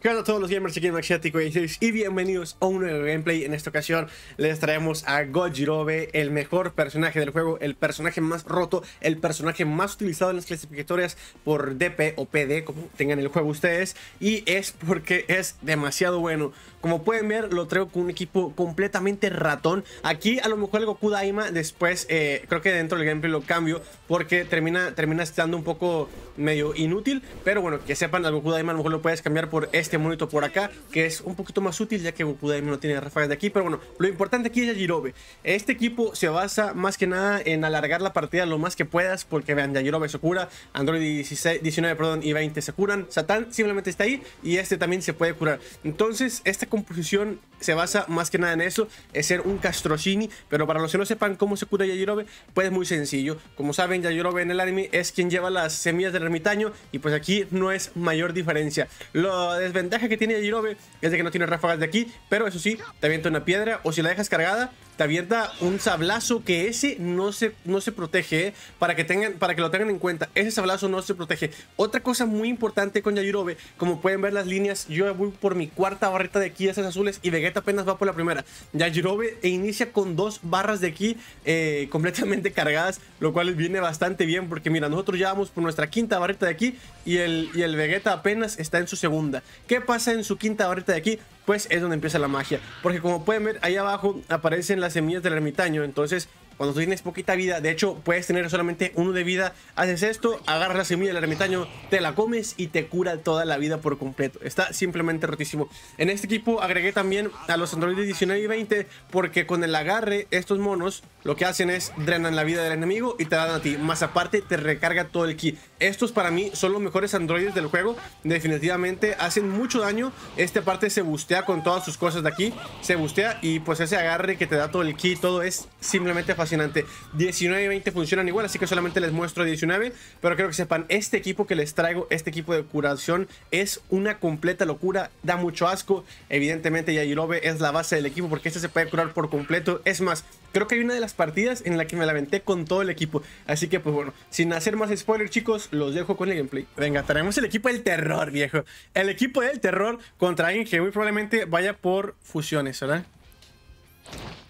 ¿Qué a todos los gamers aquí en Maxiático y bienvenidos a un nuevo gameplay. En esta ocasión les traemos a Gojirobe, el mejor personaje del juego, el personaje más roto, el personaje más utilizado en las clasificatorias por DP o PD, como tengan el juego ustedes. Y es porque es demasiado bueno. Como pueden ver, lo traigo con un equipo completamente ratón. Aquí a lo mejor el Goku Daima después, eh, creo que dentro del gameplay lo cambio porque termina, termina estando un poco medio inútil. Pero bueno, que sepan, al Goku Daima a lo mejor lo puedes cambiar por este monito por acá, que es un poquito más útil ya que Goku no tiene ráfagas de aquí. Pero bueno, lo importante aquí es Yajirobe. Este equipo se basa más que nada en alargar la partida lo más que puedas porque vean, Yajirobe se cura, Android 16, 19 perdón, y 20 se curan, Satán simplemente está ahí y este también se puede curar. Entonces, esta composición se basa más que nada en eso, es ser un Castrocini, pero para los que no sepan cómo se cura Yajirobe, pues es muy sencillo. Como saben, Yajirobe en el anime es quien lleva las semillas del ermitaño y pues aquí no es mayor diferencia. La desventaja que tiene Yajirobe es de que no tiene ráfagas de aquí, pero eso sí, te avienta una piedra o si la dejas cargada, te avienta un sablazo que ese no se, no se protege, ¿eh? para, que tengan, para que lo tengan en cuenta. Ese sablazo no se protege. Otra cosa muy importante con Yajirobe, como pueden ver las líneas, yo voy por mi cuarta barrita de aquí, esas azules, y Vegeta apenas va por la primera. Yajirobe inicia con dos barras de aquí eh, completamente cargadas, lo cual viene bastante bien, porque mira, nosotros ya vamos por nuestra quinta barrita de aquí, y el, y el Vegeta apenas está en su segunda. ¿Qué pasa en su quinta barrita de aquí? Pues es donde empieza la magia. Porque como pueden ver, ahí abajo aparecen las semillas del ermitaño. Entonces, cuando tú tienes poquita vida, de hecho, puedes tener solamente uno de vida. Haces esto, agarras la semilla del ermitaño, te la comes y te cura toda la vida por completo. Está simplemente rotísimo. En este equipo agregué también a los androides 19 y 20 porque con el agarre, estos monos lo que hacen es drenan la vida del enemigo y te dan a ti. Más aparte, te recarga todo el ki. Estos para mí son los mejores androides del juego. Definitivamente hacen mucho daño. Esta parte se bustea con todas sus cosas de aquí. Se bustea y pues ese agarre que te da todo el ki, todo es simplemente fascinante. 19 y 20 funcionan igual, así que solamente les muestro 19. Pero quiero que sepan, este equipo que les traigo, este equipo de curación, es una completa locura. Da mucho asco. Evidentemente Yajirobe es la base del equipo porque este se puede curar por completo. Es más, creo que hay una de las partidas en la que me la aventé con todo el equipo. Así que pues bueno, sin hacer más spoilers chicos, los dejo con el gameplay. Venga, traemos el equipo del terror, viejo. El equipo del terror contra alguien que muy probablemente vaya por fusiones, ¿verdad?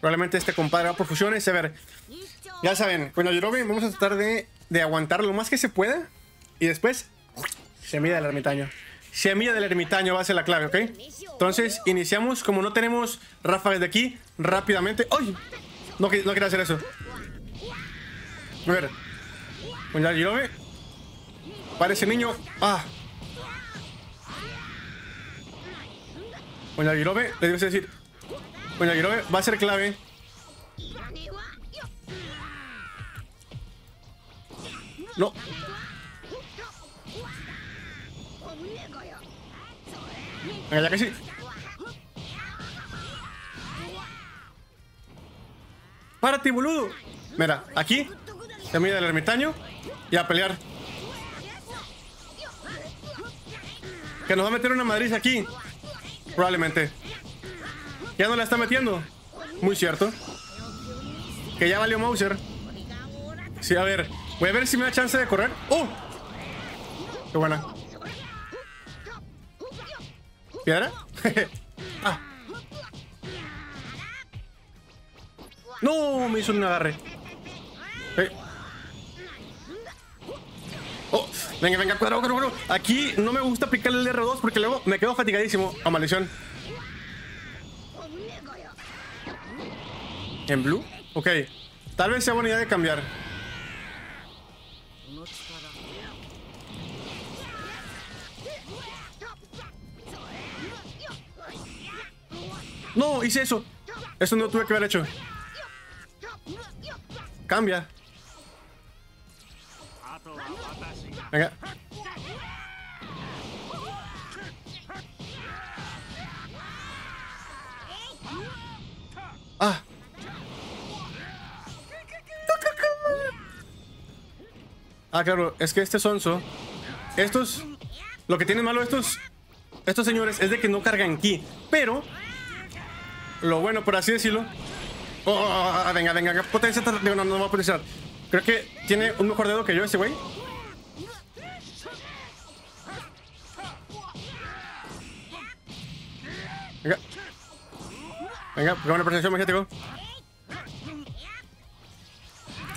Probablemente este compadre va por fusiones. A ver, ya saben, con Yajirobe vamos a tratar de, de aguantar lo más que se pueda. Y después, semilla del ermitaño. Semilla del ermitaño va a ser la clave, ¿ok? Entonces, iniciamos. Como no tenemos ráfagas de aquí, rápidamente... ¡Ay! No, no quería hacer eso. A ver. Con Yajirobe. Parece niño. ¡Ah! Con Yajirobe, le debes decir. Con Yajirobe va a ser clave. No. Venga, ya que sí. ¡Párate, boludo! Mira, aquí, semilla del ermitaño y a pelear. Que nos va a meter una madriz aquí. Probablemente. Ya no la está metiendo. Muy cierto. Que ya valió Mauser. Sí, a ver. Voy a ver si me da chance de correr. ¡Oh! ¡Qué buena! ¿Piedra? ah. No, me hizo un agarre. Eh. Oh, venga, venga, cuadrado, cuadrado. Aquí no me gusta picarle el R2 porque luego me quedo fatigadísimo. A maldición. ¿En blue? Ok. Tal vez sea buena idea de cambiar. No, hice eso. Eso no tuve que haber hecho. Cambia. Venga. Ah, claro, es que este sonso. Estos. Lo que tienen malo estos. Estos señores es de que no cargan ki. Pero. Lo bueno, por así decirlo. Oh, oh, oh, venga, venga, potencia. No, no, no va a potenciar. Creo que tiene un mejor dedo que yo ese güey. Venga. Venga, qué buena percepción, magnético.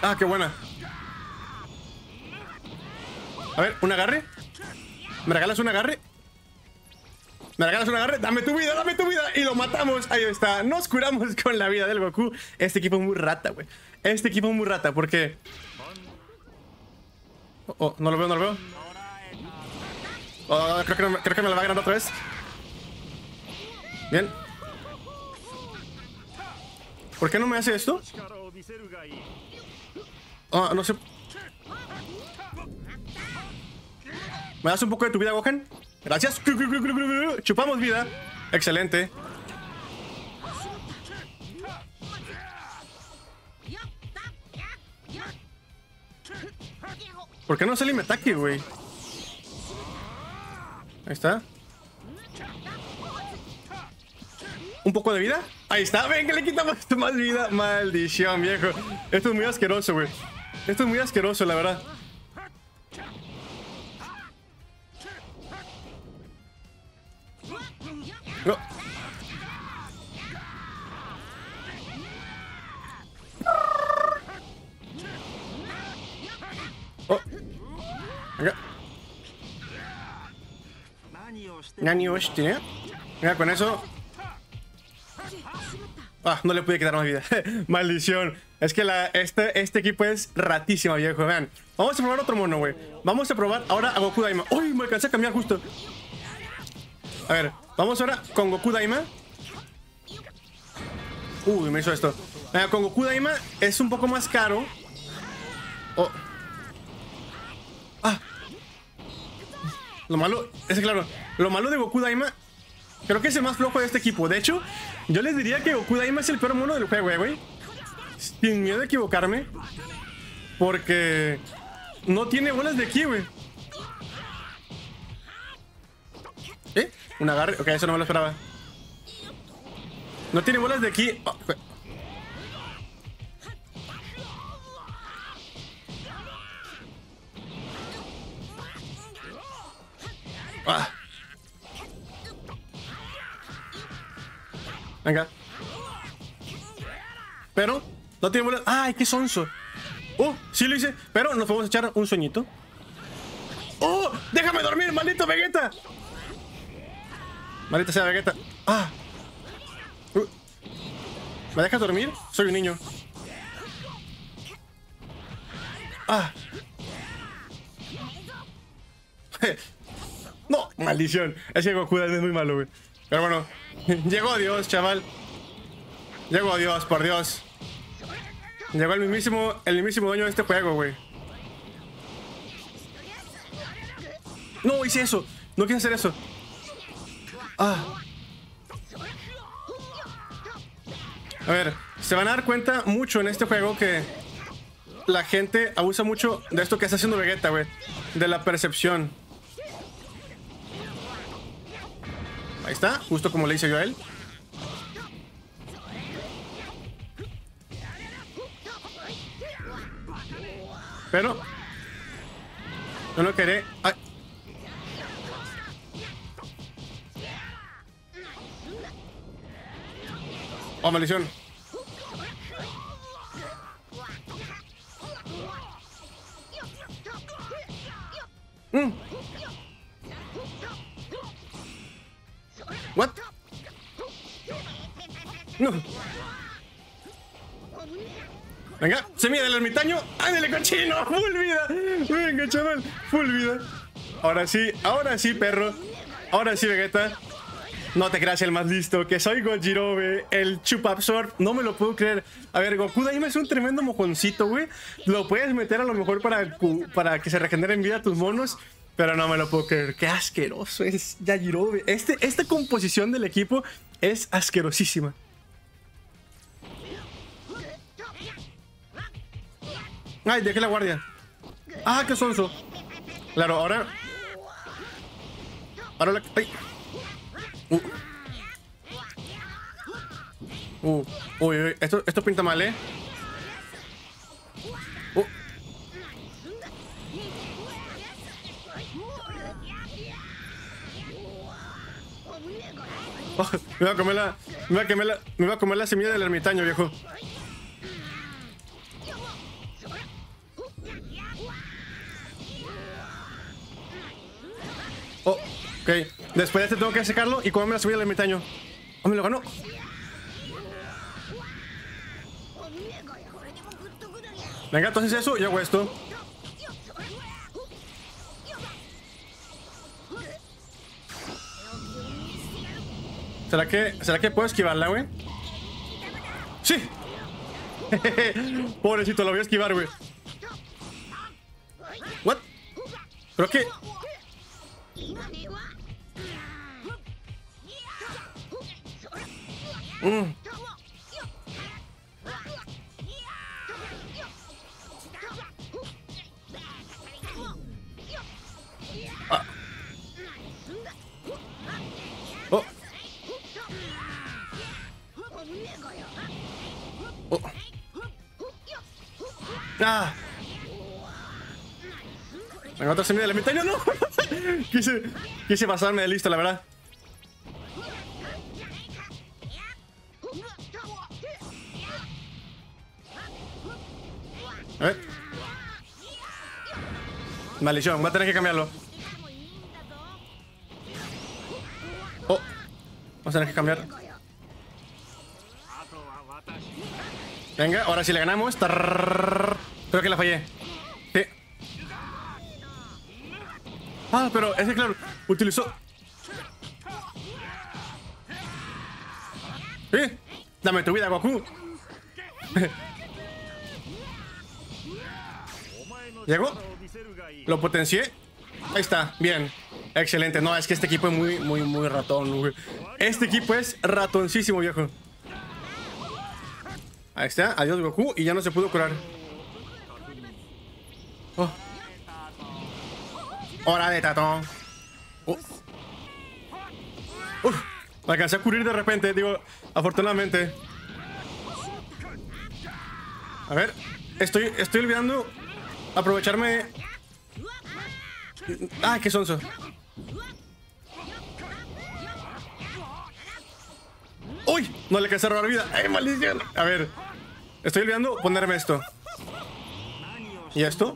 Ah, qué buena. A ver, un agarre. ¿Me regalas un agarre? ¿Me regalas un agarre? Dame tu vida, dame tu vida. Y lo matamos. Ahí está. Nos curamos con la vida del Goku. Este equipo es muy rata, güey. Este equipo es muy rata porque... Oh, oh, no lo veo, no lo veo. Oh, creo, que me lo va a ganar otra vez. Bien. ¿Por qué no me hace esto? Ah, no sé. ¿Me das un poco de tu vida, Gohan? Gracias. Chupamos vida. Excelente. ¿Por qué no sale mi ataque, güey? Ahí está. ¿Un poco de vida? Ahí está. Venga, le quitamos más vida. Maldición, viejo. Esto es muy asqueroso, güey. Esto es muy asqueroso, la verdad. Hostia. Venga, con eso. Ah, no le pude quitar más vida. Maldición. Es que la, este, este equipo es ratísimo, viejo. Vean. Vamos a probar otro mono, güey. Vamos a probar ahora a Goku Daima. ¡Uy! Me alcancé a cambiar justo. A ver, vamos ahora con Goku Daima. Uy, me hizo esto. Venga, con Goku Daima es un poco más caro. Oh. Lo malo, es claro, lo malo de Goku Daima creo que es el más flojo de este equipo. De hecho, yo les diría que Goku Daima es el peor mono del juego, eh, güey. Sin miedo a equivocarme. Porque no tiene bolas de aquí, güey. ¿Eh? Un agarre. Ok, eso no me lo esperaba. No tiene bolas de aquí. Oh, ah. Venga. Pero, no tiene bolas. ¡Ay, qué sonso! ¡Oh! Sí lo hice. Pero nos podemos echar un sueñito. ¡Oh! ¡Déjame dormir, maldito Vegeta! Maldita sea Vegeta. ¡Ah! Uh. ¿Me dejas dormir? Soy un niño. ¡Ah! maldición. Ese Goku es muy malo, güey. Pero bueno, llegó Dios, chaval. Llegó Dios, por Dios. Llegó el mismísimo, el mismísimo dueño de este juego, güey. No, hice eso. No quiero hacer eso. Ah. A ver, se van a dar cuenta mucho en este juego que la gente abusa mucho de esto que está haciendo Vegeta, güey. De la percepción. Ahí está, justo como le hice yo a él. Pero... No lo queré... Ay. Oh, maldición. Full. Ahora sí, ahora sí, perro. Ahora sí, Vegeta. No te creas el más listo, que soy Gojirobe, el Chupabsorb. No me lo puedo creer. A ver, Goku Daima es un tremendo mojoncito, güey. Lo puedes meter a lo mejor para, para que se regeneren vida tus monos. Pero no me lo puedo creer. Qué asqueroso es Yajirobe. Este, esta composición del equipo es asquerosísima. Ay, dejé la guardia. Ah, qué sonso. Claro, ahora... Ahora la... Ay. Uh. Uh. Uy, uy, esto, esto pinta mal, ¿eh? Uh. Oh, me voy a comer la. Me voy a comer la. Me voy a comer la semilla del ermitaño, viejo. Ok. Después de este tengo que secarlo y comerme la semilla del ermitaño. Oh, me lo ganó. Venga, entonces eso y hago esto. ¿Será que, ¿Será que puedo esquivarla, güey? ¡Sí! Pobrecito, lo voy a esquivar, güey. ¿What? Creo que... Mm. Ah. Oh. Oh. Ah. Semilla de la no. quise, quise pasarme de listo, la verdad. Maldición, voy a tener que cambiarlo. Oh. Vamos a tener que cambiar. Venga, ahora sí le ganamos. Creo que la fallé. Sí. Ah, pero ese, claro, utilizó. ¿Eh? Dame tu vida, Goku. ¿Llegó? Lo potencié. Ahí está, bien. Excelente. No, es que este equipo es muy, muy, muy ratón. Este equipo es ratoncísimo, viejo. Ahí está, adiós Goku y ya no se pudo curar. Oh. Hora de tatón. Oh. me alcancé a cubrir de repente, digo, afortunadamente. A ver, estoy, estoy olvidando aprovecharme. Ah, qué sonso. ¡Uy! No le alcancé a robar vida. ¡Ay, maldición! A ver. Estoy olvidando ponerme esto. ¿Y esto?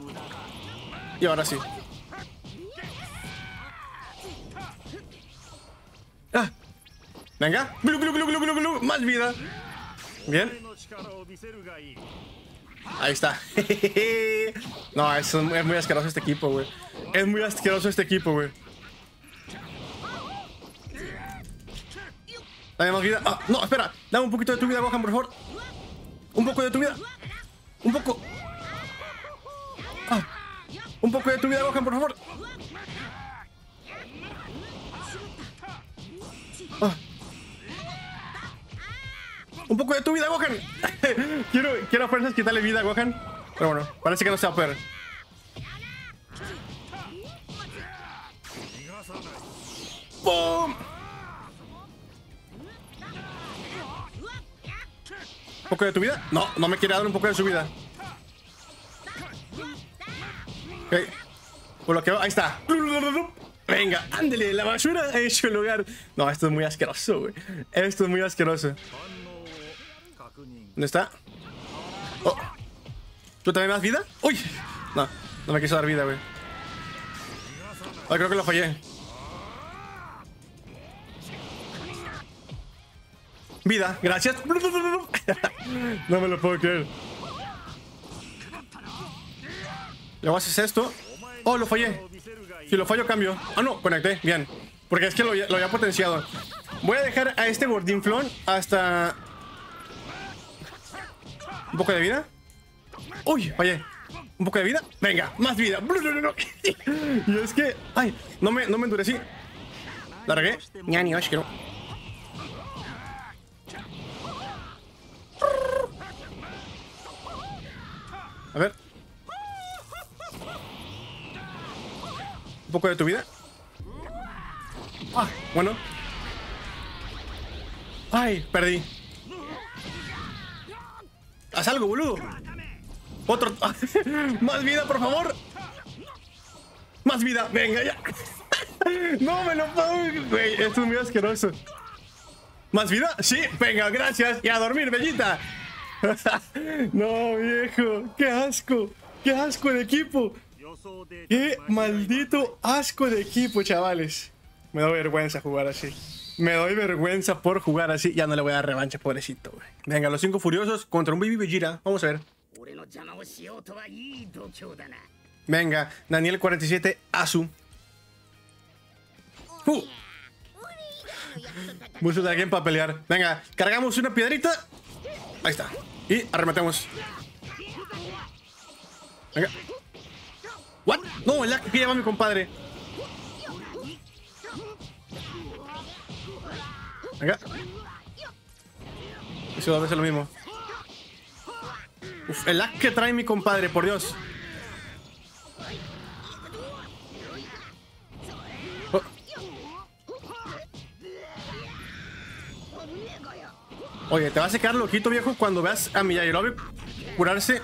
Y ahora sí. Ah. Venga. Más vida. Bien. Ahí está. no, es, es muy asqueroso este equipo, güey. Es muy asqueroso este equipo, güey. Dame más vida. Ah, no, espera. Dame un poquito de tu vida, Gohan, por favor. Un poco de tu vida. Un poco. Ah. Un poco de tu vida, Gohan, por favor. Ah. Un poco de tu vida, Gohan. quiero, quiero fuerzas quitarle vida a Gohan. Pero bueno, parece que no se va a poder. ¡Pum! ¿Un poco de tu vida? No, no me quiere dar un poco de su vida. Ok. Por lo que Ahí está. Venga, ándele, la basura hecho el lugar. No, esto es muy asqueroso, güey. Esto es muy asqueroso. ¿Dónde está? Oh. ¿Tú también das vida? ¡Uy! No, no me quiso dar vida, güey. Ay, creo que lo fallé. Vida, gracias. no me lo puedo creer. Luego haces esto. Oh, lo fallé. Si lo fallo, cambio. Ah, no, conecté. Bien. Porque es que lo, lo había potenciado. Voy a dejar a este gordinflón hasta... ¿Un poco de vida? Uy, fallé. ¿Un poco de vida? Venga, más vida. y es que... Ay, no me, no me endurecí. ¿La regué? Ñani, que no. A ver. Un poco de tu vida. Ah, bueno. Ay, perdí. Haz algo, boludo. Otro. Más vida, por favor. Más vida. Venga, ya. No me lo puedo. Güey, esto es muy asqueroso. ¿Más vida? Sí, venga, gracias. Y a dormir, bellita. no, viejo. Qué asco. Qué asco de equipo. Qué maldito asco de equipo, chavales. Me da vergüenza jugar así. Me doy vergüenza por jugar así. Ya no le voy a dar revancha, pobrecito. Venga, los cinco furiosos contra un Baby Vegeta. Vamos a ver. Venga, Daniel 47, Azu. Uh. Muchos de alguien para pelear. Venga, cargamos una piedrita. Ahí está. Y arrematemos. Venga. ¿What? No, el que lleva mi compadre. Venga. Va a ser lo mismo. Uf, el lag que trae mi compadre, por Dios. Oh. Oye, te vas a quedar loquito, viejo, cuando veas a mi Yajirobe curarse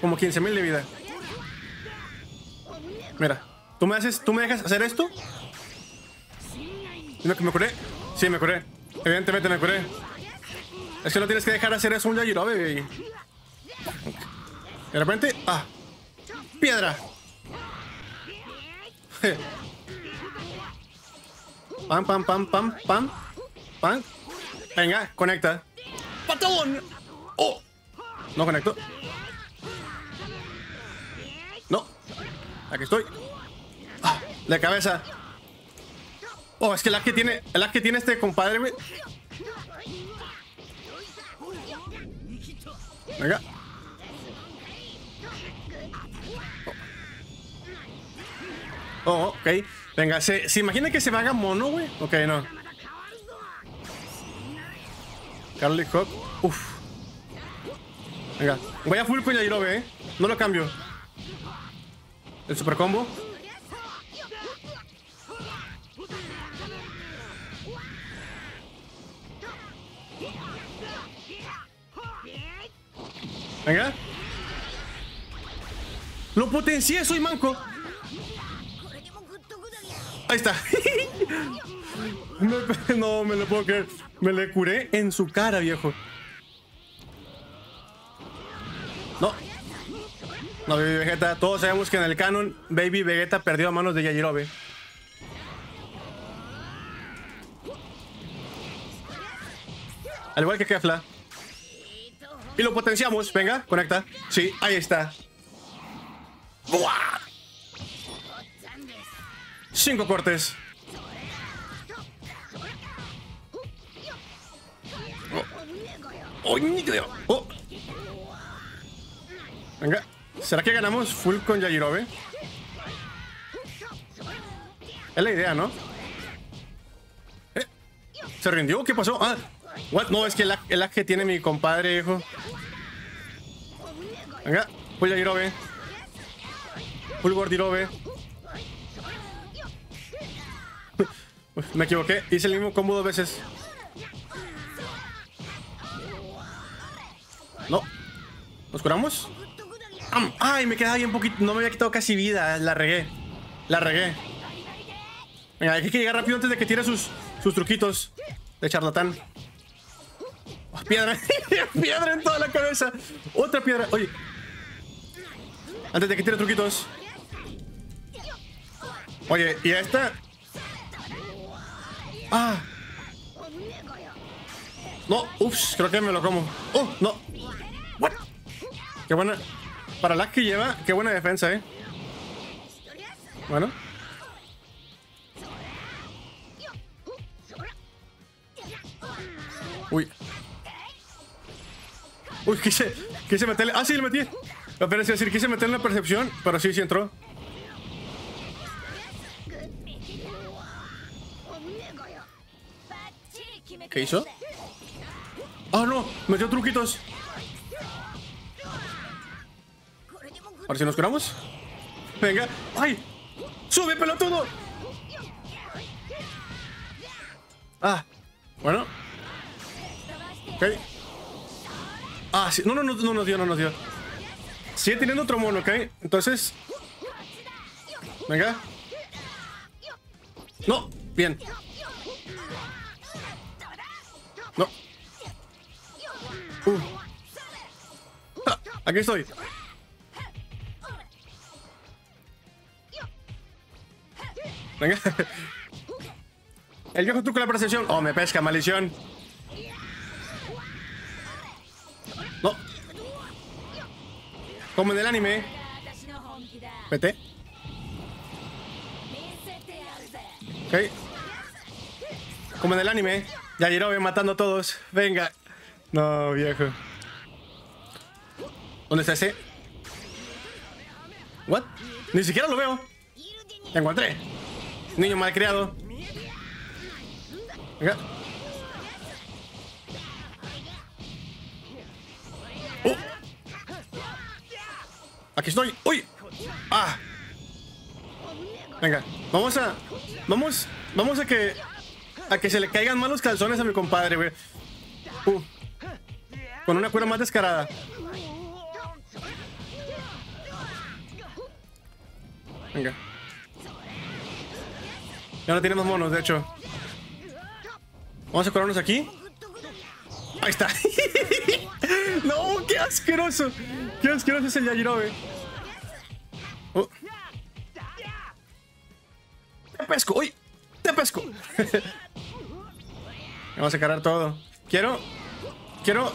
como 15.000 de vida. Mira, ¿tú me, haces, ¿tú me dejas hacer esto? ¿Me, me curé? Sí, me curé. Evidentemente me curé. Es que no tienes que dejar de hacer eso un Yajirobe, baby. De repente... ¡Ah! ¡Piedra! pam, pam, pam, pam, pam. Pam. Venga, conecta. ¡Patón! ¡Oh! No conecto. No. Aquí estoy. ¡Ah! De cabeza. Oh, es que el que tiene. El que tiene este compadre, güey. Venga. Oh, ok. Venga, ¿se, ¿se imagina que se me haga mono, güey? Ok, no. Carly Hawk. Uf. Venga. Voy a full con Yajirobe, ¿eh? No lo cambio. El super combo. Venga. Lo potencié, soy manco. Ahí está. no me lo puedo creer. Me le curé en su cara, viejo. No. No, Baby Vegeta. Todos sabemos que en el canon, Baby Vegeta perdió a manos de Yajirobe. Al igual que Kefla. Y lo potenciamos. Venga, conecta. Sí, ahí está. ¡Buah! Cinco cortes. Oh. Oh. Venga. ¿Será que ganamos full con Yajirobe? Es la idea, ¿no? ¿Eh? ¿Se rindió? ¿Qué pasó? Ah, what? No, es que el lag, que tiene mi compadre, hijo. Venga, full Yajirobe. Full Gordirobe. Me equivoqué, hice el mismo combo dos veces. No. ¿Nos curamos? Ay, me quedaba bien poquito. No me había quitado casi vida. La regué. La regué. Venga, hay que llegar rápido antes de que tire sus, sus truquitos de charlatán. Piedra. piedra en toda la cabeza. Otra piedra. Oye. Antes de que tire truquitos. Oye, y a esta. Ah. No, ups, creo que me lo como. Oh, no. Qué buena. Para las que lleva, qué buena defensa, eh. Bueno. Uy. Uy, quise, quise meterle. Ah, sí, le metí. Pero es decir, quise meterle la percepción, pero sí, sí entró. ¿Qué hizo? ¡Ah, no! Metió truquitos. Ahora si nos curamos. Venga. ¡Ay! ¡Sube, pelotudo! Ah. Bueno. Ok. Ah, sí. No, no, no, no nos dio, no nos dio. Sigue teniendo otro mono, ¿ok? Entonces... Venga. No, bien. No. Uh. Ah, aquí estoy. Venga. El viejo truco de la percepción. Oh, me pesca, maldición. Como en el anime. Vete. Ok. Como en el anime. Yajirobe matando a todos. Venga. No, viejo. ¿Dónde está ese? ¿What? Ni siquiera lo veo. Te encontré. Niño malcriado. Venga. Aquí estoy. ¡Uy! ¡Ah! Venga, vamos a... Vamos... Vamos a que... A que se le caigan malos calzones a mi compadre, güey. Uh. Con una cura más descarada. Venga. Ya no tenemos monos, de hecho. Vamos a curarnos aquí. Ahí está. no, qué asqueroso. Qué asqueroso es el Yajirobe. Pesco. Uy, te pesco. Vamos a cargar todo. Quiero. Quiero.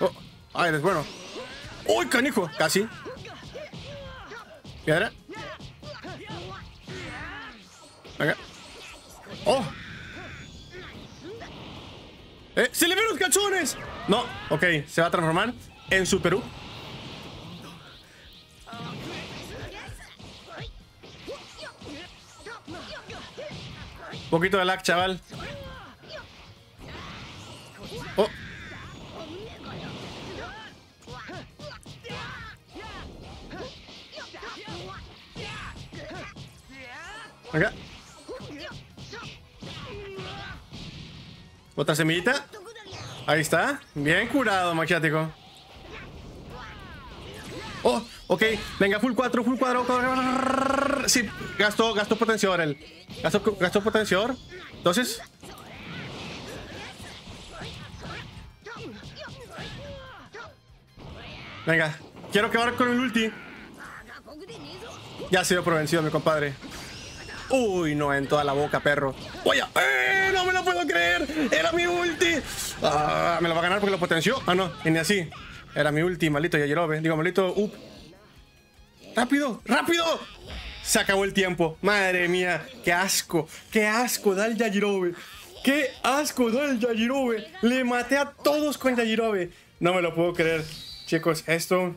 Oh. Ay, es bueno. Uy, canijo. Casi. Piedra. Venga. ¡Oh! ¡Eh! ¡Se le ven los cachones! No, ok, se va a transformar en Super Perú. Poquito de lag, chaval. Oh. Otra semillita. Ahí está. Bien curado, maquiático. Ok. Venga, full 4, full 4. Sí, gastó, gastó potenciador él. Gastó, gastó potenciador. Entonces. Venga, quiero acabar con el ulti. Ya ha sido por vencido, mi compadre. Uy, no, en toda la boca, perro. Oye, ¡eh! ¡No me lo puedo creer! ¡Era mi ulti! Ah, me lo va a ganar porque lo potenció. Ah, no, ni así. Era mi ulti, malito Yajirobe. Digo, malito, up. ¡Rápido! ¡Rápido! Se acabó el tiempo. Madre mía, qué asco. Qué asco da el Yajirobe. Qué asco da el Yajirobe. Le maté a todos con Yajirobe. No me lo puedo creer. Chicos, esto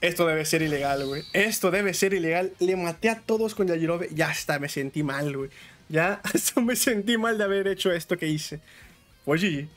esto debe ser ilegal, güey. Esto debe ser ilegal. Le maté a todos con Yajirobe. Ya hasta me sentí mal, güey. Ya me sentí mal de haber hecho esto que hice. Oye.